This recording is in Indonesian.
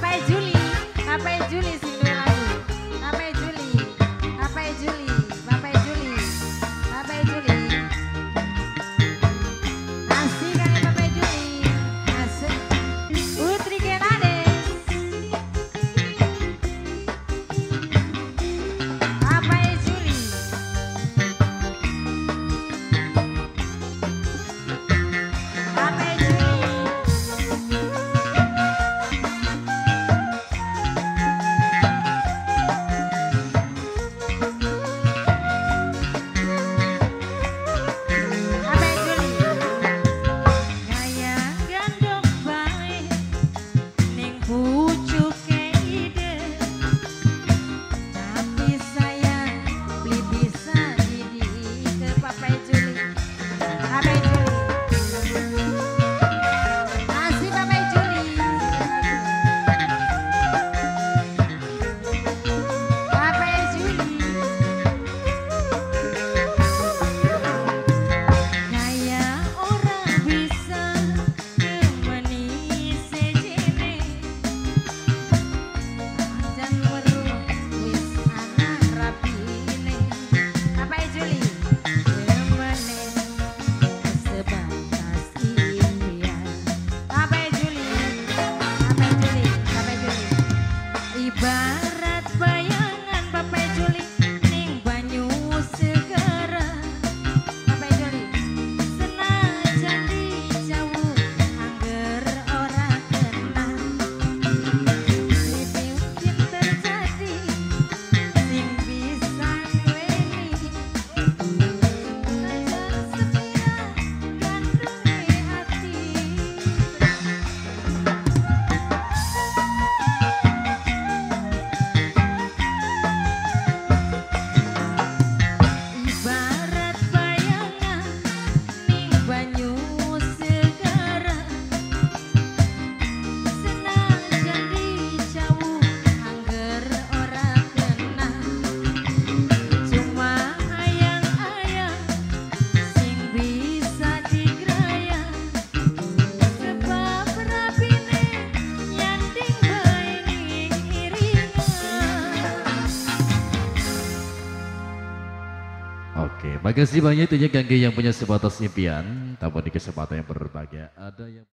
拜 Terima kasih banyak tentunya Gangge yang punya sebatas impian. Tamu di kesempatan yang berbahagia. Ada yang